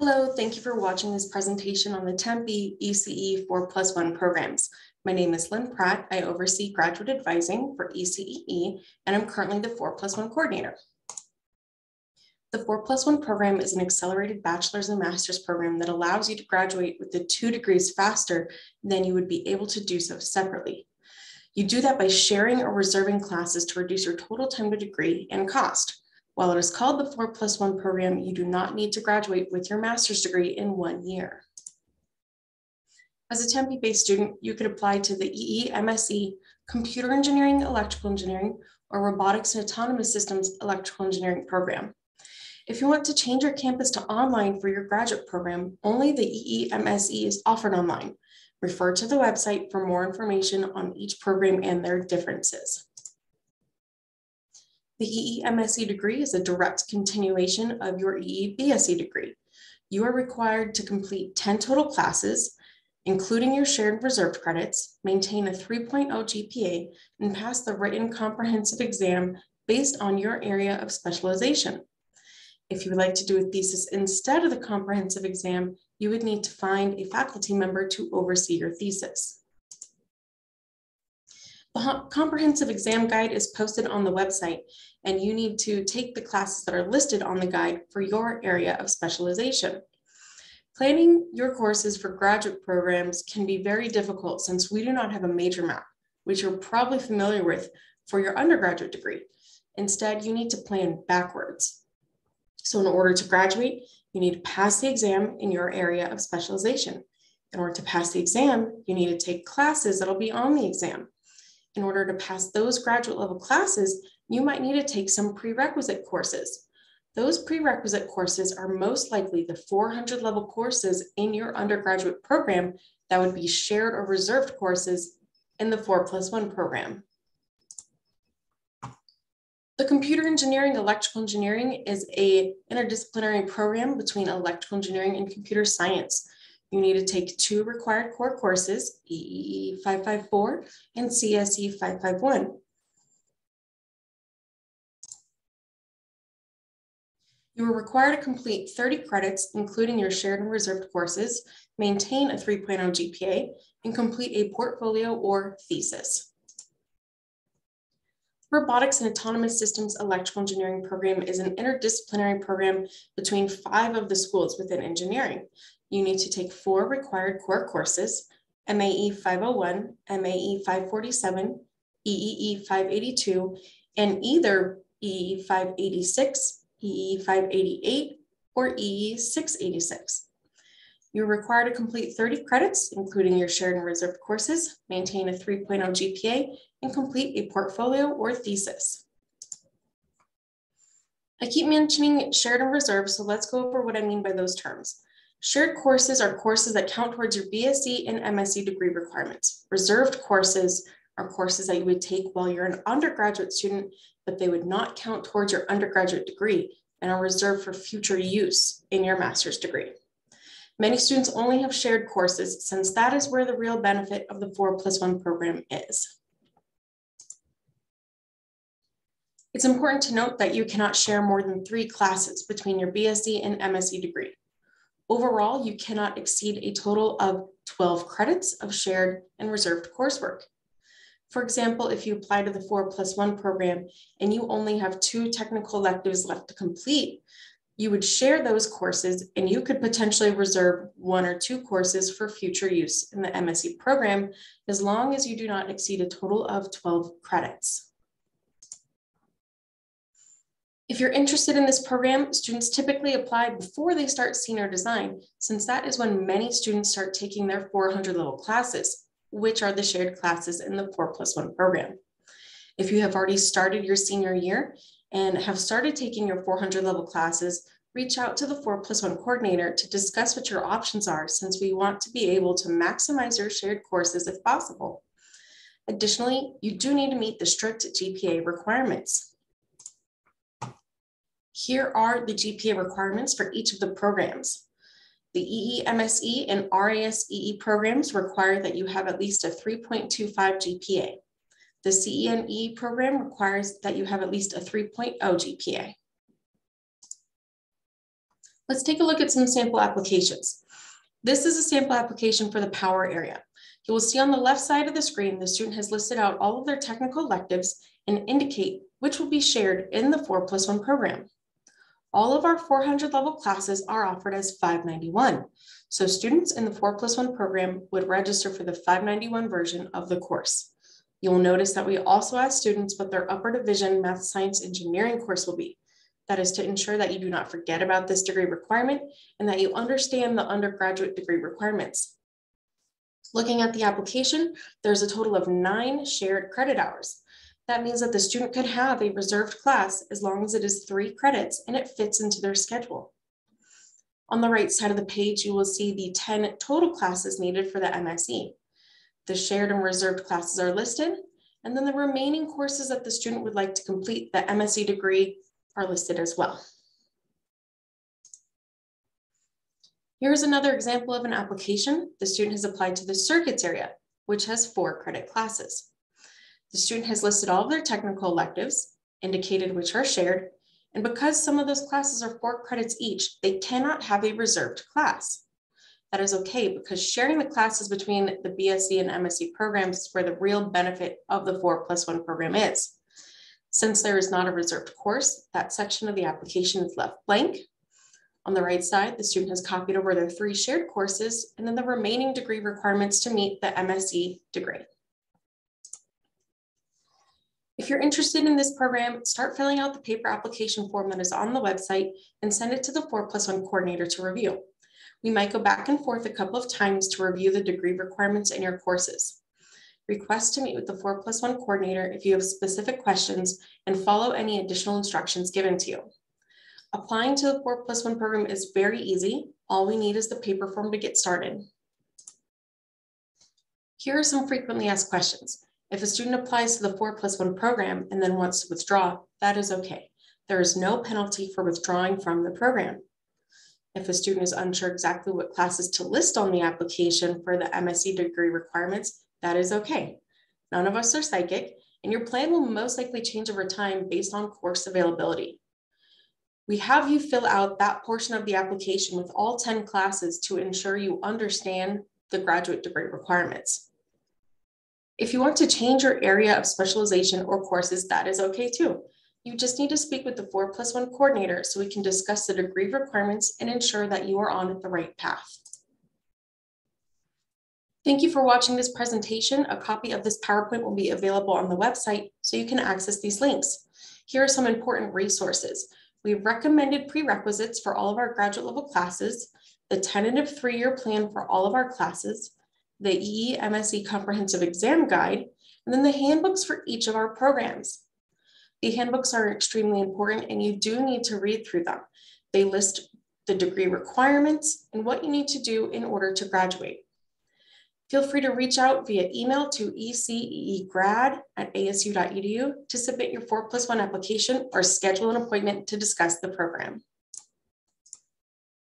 Hello, thank you for watching this presentation on the Tempe ECE 4 plus 1 programs. My name is Lynn Pratt. I oversee graduate advising for ECEE, and I'm currently the 4 plus 1 coordinator. The 4 plus 1 program is an accelerated bachelor's and master's program that allows you to graduate with the two degrees faster than you would be able to do so separately. You do that by sharing or reserving classes to reduce your total time to degree and cost. While it is called the 4 plus 1 program, you do not need to graduate with your master's degree in one year. As a Tempe-based student, you could apply to the EE MSE Computer Engineering, Electrical Engineering, or Robotics and Autonomous Systems Electrical Engineering program. If you want to change your campus to online for your graduate program, only the EE MSE is offered online. Refer to the website for more information on each program and their differences. The EE degree is a direct continuation of your EE BSc degree. You are required to complete 10 total classes, including your shared reserved credits, maintain a 3.0 GPA, and pass the written comprehensive exam based on your area of specialization. If you would like to do a thesis instead of the comprehensive exam, you would need to find a faculty member to oversee your thesis. The comprehensive exam guide is posted on the website, and you need to take the classes that are listed on the guide for your area of specialization. Planning your courses for graduate programs can be very difficult since we do not have a major map, which you're probably familiar with for your undergraduate degree. Instead, you need to plan backwards. So in order to graduate, you need to pass the exam in your area of specialization. In order to pass the exam, you need to take classes that'll be on the exam in order to pass those graduate level classes, you might need to take some prerequisite courses. Those prerequisite courses are most likely the 400 level courses in your undergraduate program that would be shared or reserved courses in the 4 plus 1 program. The computer engineering electrical engineering is a interdisciplinary program between electrical engineering and computer science. You need to take two required core courses, EEE 554 and CSE 551. You are required to complete 30 credits, including your shared and reserved courses, maintain a 3.0 GPA, and complete a portfolio or thesis. Robotics and Autonomous Systems Electrical Engineering program is an interdisciplinary program between five of the schools within engineering you need to take four required core courses, MAE 501, MAE 547, EEE 582, and either EE 586, EE 588, or EE 686. You're required to complete 30 credits, including your shared and reserved courses, maintain a 3.0 GPA, and complete a portfolio or thesis. I keep mentioning shared and reserved, so let's go over what I mean by those terms. Shared courses are courses that count towards your BSc and MSc degree requirements. Reserved courses are courses that you would take while you're an undergraduate student, but they would not count towards your undergraduate degree and are reserved for future use in your master's degree. Many students only have shared courses since that is where the real benefit of the 4 plus 1 program is. It's important to note that you cannot share more than three classes between your BSc and MSc degree. Overall, you cannot exceed a total of 12 credits of shared and reserved coursework. For example, if you apply to the 4 plus 1 program and you only have two technical electives left to complete, you would share those courses and you could potentially reserve one or two courses for future use in the MSE program as long as you do not exceed a total of 12 credits. If you're interested in this program, students typically apply before they start senior design, since that is when many students start taking their 400 level classes, which are the shared classes in the 4 plus 1 program. If you have already started your senior year and have started taking your 400 level classes, reach out to the 4 plus 1 coordinator to discuss what your options are since we want to be able to maximize your shared courses if possible. Additionally, you do need to meet the strict GPA requirements. Here are the GPA requirements for each of the programs. The EEMSE and RASEE programs require that you have at least a 3.25 GPA. The CENE program requires that you have at least a 3.0 GPA. Let's take a look at some sample applications. This is a sample application for the power area. You will see on the left side of the screen, the student has listed out all of their technical electives and indicate which will be shared in the 4 plus 1 program. All of our 400 level classes are offered as 591. So students in the 4 plus 1 program would register for the 591 version of the course. You will notice that we also ask students what their upper division math, science, engineering course will be. That is to ensure that you do not forget about this degree requirement and that you understand the undergraduate degree requirements. Looking at the application, there's a total of nine shared credit hours. That means that the student could have a reserved class as long as it is three credits and it fits into their schedule. On the right side of the page, you will see the 10 total classes needed for the MSE. The shared and reserved classes are listed, and then the remaining courses that the student would like to complete the MSE degree are listed as well. Here's another example of an application. The student has applied to the circuits area, which has four credit classes. The student has listed all of their technical electives, indicated which are shared, and because some of those classes are four credits each, they cannot have a reserved class. That is okay because sharing the classes between the BSc and MSc programs is where the real benefit of the four plus one program is. Since there is not a reserved course, that section of the application is left blank. On the right side, the student has copied over their three shared courses and then the remaining degree requirements to meet the MSc degree. If you're interested in this program, start filling out the paper application form that is on the website and send it to the 4 plus 1 coordinator to review. We might go back and forth a couple of times to review the degree requirements in your courses. Request to meet with the 4 plus 1 coordinator if you have specific questions and follow any additional instructions given to you. Applying to the 4 plus 1 program is very easy. All we need is the paper form to get started. Here are some frequently asked questions. If a student applies to the 4 plus 1 program and then wants to withdraw, that is okay. There is no penalty for withdrawing from the program. If a student is unsure exactly what classes to list on the application for the MSc degree requirements, that is okay. None of us are psychic, and your plan will most likely change over time based on course availability. We have you fill out that portion of the application with all 10 classes to ensure you understand the graduate degree requirements. If you want to change your area of specialization or courses, that is okay too. You just need to speak with the 4 plus 1 coordinator so we can discuss the degree requirements and ensure that you are on the right path. Thank you for watching this presentation. A copy of this PowerPoint will be available on the website so you can access these links. Here are some important resources. We've recommended prerequisites for all of our graduate level classes, the tentative three-year plan for all of our classes, the EE MSE Comprehensive Exam Guide, and then the handbooks for each of our programs. The handbooks are extremely important and you do need to read through them. They list the degree requirements and what you need to do in order to graduate. Feel free to reach out via email to eceegrad at asu.edu to submit your 4 plus 1 application or schedule an appointment to discuss the program.